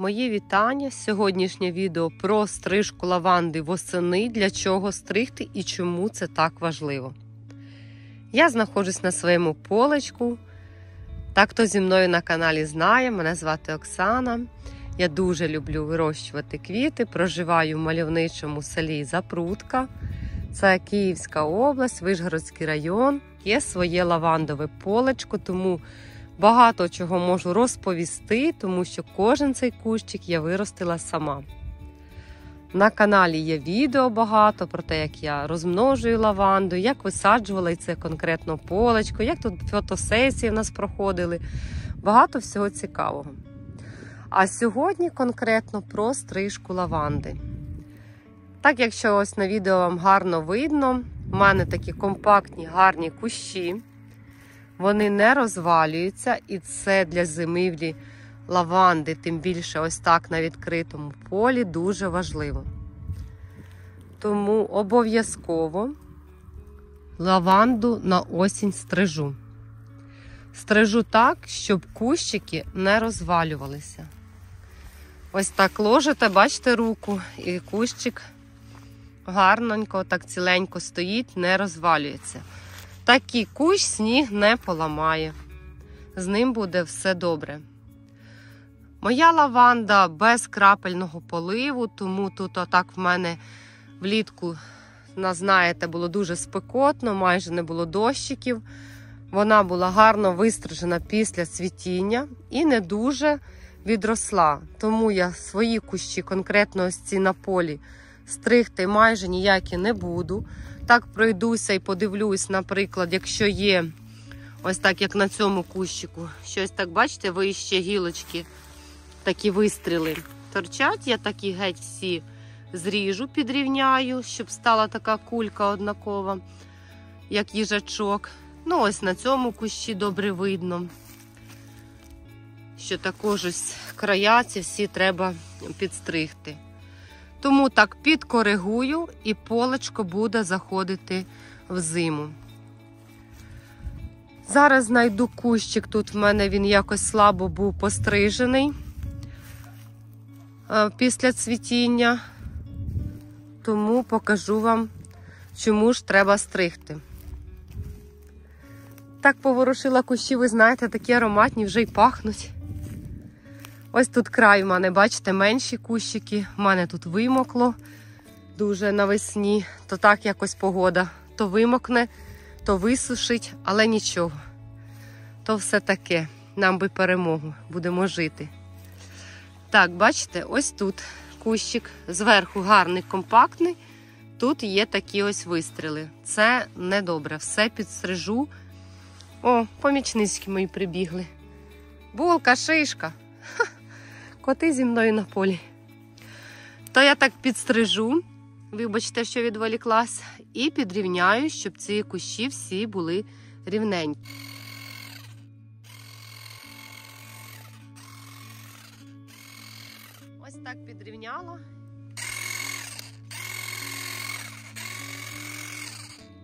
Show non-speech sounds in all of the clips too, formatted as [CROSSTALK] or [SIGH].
Мої вітання. Сьогоднішнє відео про стрижку лаванди восени, для чого стригти і чому це так важливо. Я знаходжусь на своєму полечку. Так, хто зі мною на каналі знає, мене звати Оксана. Я дуже люблю вирощувати квіти, проживаю в мальовничому селі Запрудка. Це Київська область, Вишгородський район. Є своє лавандове полечко, тому багато чого можу розповісти, тому що кожен цей кущик я виростила сама. На каналі є відео багато про те, як я розмножую лаванду, як висаджувала це конкретно полечко, як тут фотосесії в нас проходили. Багато всього цікавого. А сьогодні конкретно про стрижку лаванди. Так, якщо ось на відео вам гарно видно, в мене такі компактні гарні кущі. Вони не розвалюються, і це для зимівлі лаванди, тим більше ось так на відкритому полі, дуже важливо. Тому обов'язково лаванду на осінь стрижу. Стрижу так, щоб кущики не розвалювалися. Ось так ложите, бачите руку, і кущик гарненько, так ціленько стоїть, не розвалюється. Такий кущ сніг не поламає. З ним буде все добре. Моя лаванда без крапельного поливу, тому тут отак в мене влітку, знаєте, було дуже спекотно, майже не було дощиків. Вона була гарно вистрижена після цвітіння і не дуже відросла. Тому я свої кущі, конкретно ось ці на полі, стригти майже ніякі не буду. Так пройдуся і подивлюсь, наприклад, якщо є ось так, як на цьому кущику, щось так, бачите, вище гілочки, такі вистріли. Торчать, я такі геть всі зріжу, підрівняю, щоб стала така кулька однакова, як їжачок. Ну, ось на цьому кущі добре видно. Що також ось края ці всі треба підстригти. Тому так підкоригую і полечко буде заходити в зиму. Зараз знайду кущик, тут в мене він якось слабо був пострижений після цвітіння, тому покажу вам, чому ж треба стригти. Так поворушила кущі, ви знаєте, такі ароматні вже й пахнуть. Ось тут край у мене, бачите, менші кущики. У мене тут вимокло дуже навесні, то так якось погода. То вимокне, то висушить, але нічого. То все таке. Нам би перемогу, будемо жити. Так, бачите, ось тут кущик зверху гарний, компактний. Тут є такі ось вистріли. Це недобре. Все підстрижу. О, помічницькі мої прибігли. Булка, шишка. Коти зі мною на полі. То я так підстрижу, вибачте, що відволіклась, і підрівняю, щоб ці кущі всі були рівненькі. Ось так підрівняла.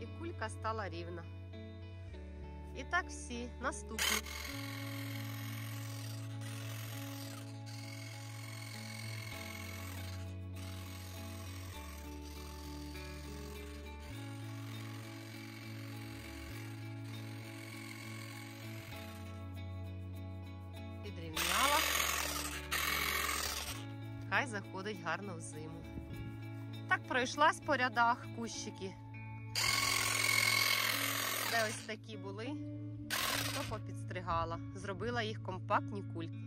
І кулька стала рівна. І так всі наступні. Хай заходить гарно в зиму. Так пройшлась по рядах кущики. Де ось такі були, то попідстригала. Зробила їх компактні кульки.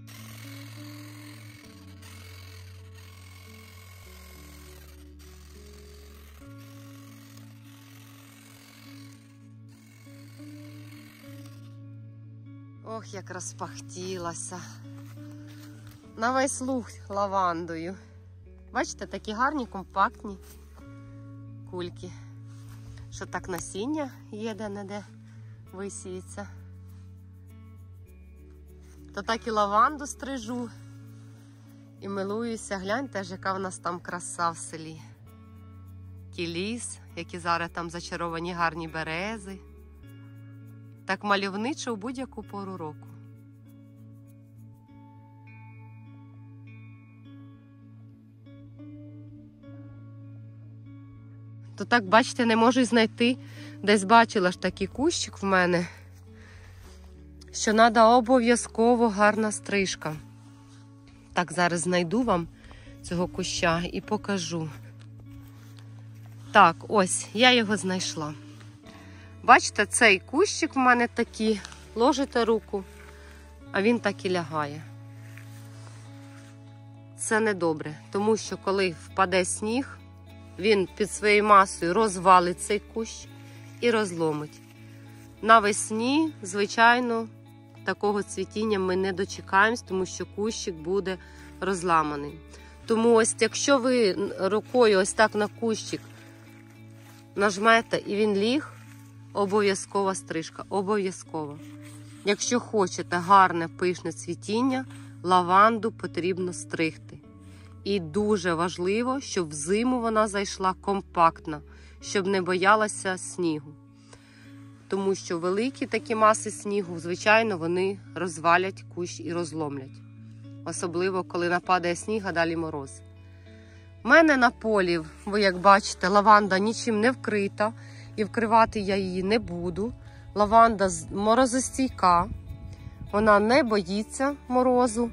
Ох, як розпахтілася. На весь луг лавандою. Бачите, такі гарні, компактні кульки що так насіння є де-не-де висіється. То так і лаванду стрижу і милуюся. Гляньте, ж, яка в нас там краса в селі. Кіліс, які зараз там зачаровані гарні берези. Так мальовничо у будь-яку пору року. То так, бачите, не можу знайти. Десь бачила ж такий кущик в мене, що треба обов'язково гарна стрижка. Так, зараз знайду вам цього куща і покажу. Так, ось, я його знайшла. Бачите, цей кущик в мене такий, ложите руку, а він так і лягає. Це недобре, тому що коли впаде сніг, він під своєю масою розвалить цей кущ і розломить. Навесні, звичайно, такого цвітіння ми не дочекаємось, тому що кущик буде розламаний. Тому ось, якщо ви рукою ось так на кущик нажмете і він ліг, обов'язкова стрижка. Обов'язково. Якщо хочете гарне пишне цвітіння, лаванду потрібно стригти. І дуже важливо, щоб взиму вона зайшла компактно, щоб не боялася снігу. Тому що великі такі маси снігу, звичайно, вони розвалять кущ і розломлять. Особливо, коли нападає сніг, а далі мороз. У мене на полі, ви як бачите, лаванда нічим не вкрита, і вкривати я її не буду. Лаванда морозостійка, вона не боїться морозу.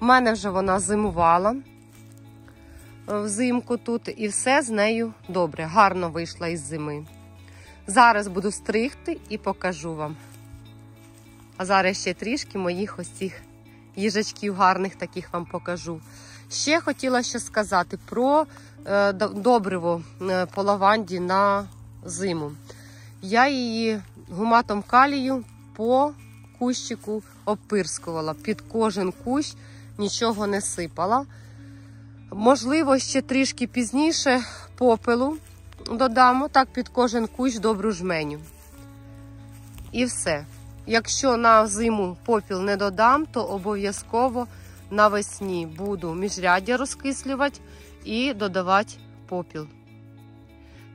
У мене вже вона зимувала взимку тут, і все з нею добре, гарно вийшла із зими. Зараз буду стригти і покажу вам. А зараз ще трішки моїх ось цих їжачків гарних таких вам покажу. Ще хотіла ще сказати про е, добриво е, по лаванді на зиму. Я її гуматом калію по кущику опирскувала. Під кожен кущ нічого не сипала. Можливо, ще трішки пізніше попелу додамо так під кожен кущ добру жменю. І все. Якщо на зиму попіл не додам, то обов'язково навесні буду міжряддя розкислювати і додавати попіл.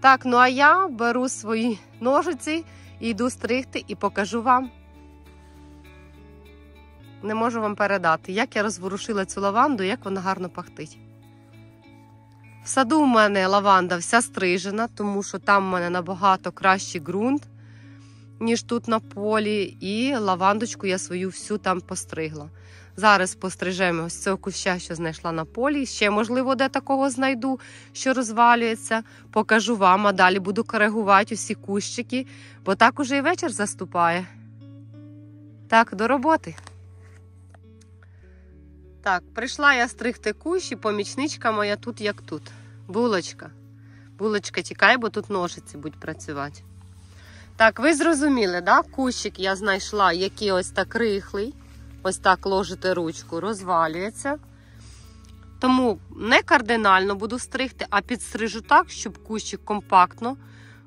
Так, ну а я беру свої ножиці, йду стригти і покажу вам. Не можу вам передати, як я розворушила цю лаванду, як вона гарно пахтить. В саду в мене лаванда вся стрижена, тому що там в мене набагато кращий ґрунт, ніж тут на полі, і лавандочку я свою всю там постригла. Зараз пострижемо ось цього куща, що знайшла на полі. Ще, можливо, де такого знайду, що розвалюється. Покажу вам, а далі буду коригувати усі кущики, бо так уже і вечір заступає. Так, до роботи. Так, прийшла я стригти кущ і помічничка моя тут як тут. Булочка. Булочка, тікай, бо тут ножиці будуть працювати. Так, ви зрозуміли, да? кущик я знайшла, який ось так рихлий. Ось так ложите ручку, розвалюється. Тому не кардинально буду стригти, а підстрижу так, щоб кущик компактно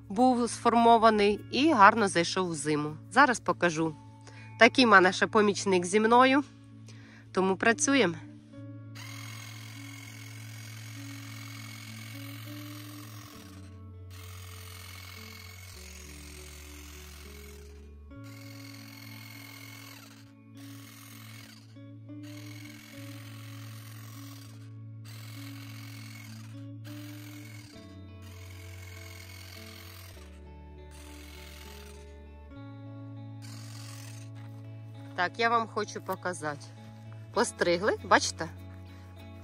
був сформований і гарно зайшов в зиму. Зараз покажу. Такий в мене ще помічник зі мною. Тому працюємо. Так, я вам хочу показати. Постригли, бачите?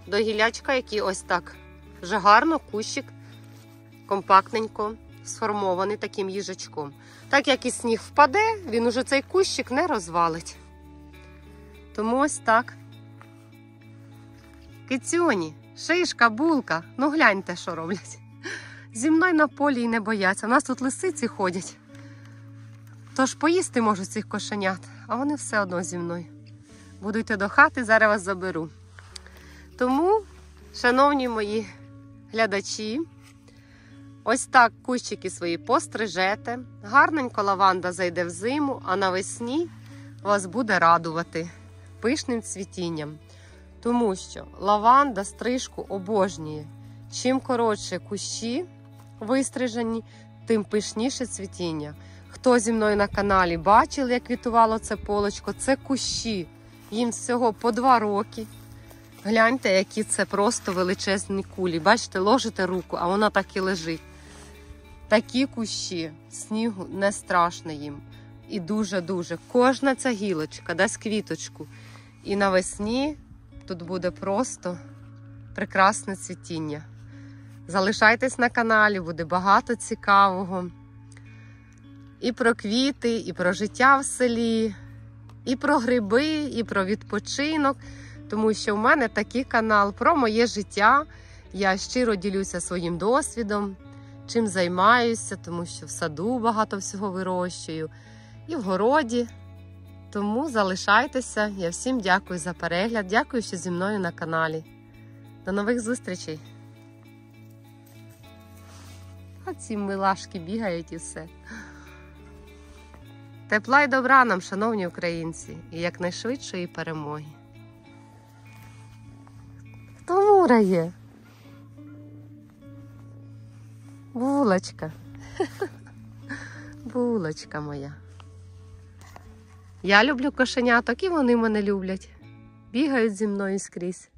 До гілячка, який ось так вже гарно, кущик, компактненько, сформований таким їжачком. Так як і сніг впаде, він уже цей кущик не розвалить. Тому ось так. Кицюні, шишка, булка. Ну гляньте, що роблять. Зі мною на полі і не бояться. У нас тут лисиці ходять. Тож поїсти можу цих кошенят, а вони все одно зі мною. Буду йти до хати, зараз вас заберу. Тому, шановні мої глядачі, ось так кущики свої пострижете. Гарненько лаванда зайде в зиму, а навесні вас буде радувати пишним цвітінням. Тому що лаванда стрижку обожнює. Чим коротше кущі вистрижені, тим пишніше цвітіння. Хто зі мною на каналі бачив, як квітувало це полочко, це кущі. Їм всього по два роки. Гляньте, які це просто величезні кулі. Бачите, ложите руку, а вона так і лежить. Такі кущі, снігу не страшно їм. І дуже-дуже. Кожна ця гілочка дасть квіточку. І навесні тут буде просто прекрасне цвітіння. Залишайтесь на каналі, буде багато цікавого. І про квіти, і про життя в селі, і про гриби, і про відпочинок. Тому що в мене такий канал про моє життя. Я щиро ділюся своїм досвідом, чим займаюся, тому що в саду багато всього вирощую, і в городі. Тому залишайтеся. Я всім дякую за перегляд. Дякую, що зі мною на каналі. До нових зустрічей! А ці милашки бігають і все. Тепла й добра нам, шановні українці, і якнайшвидшої перемоги. Хто мурає? Булочка. [LAUGHS] Булочка моя. Я люблю кошеняток, і вони мене люблять. Бігають зі мною скрізь.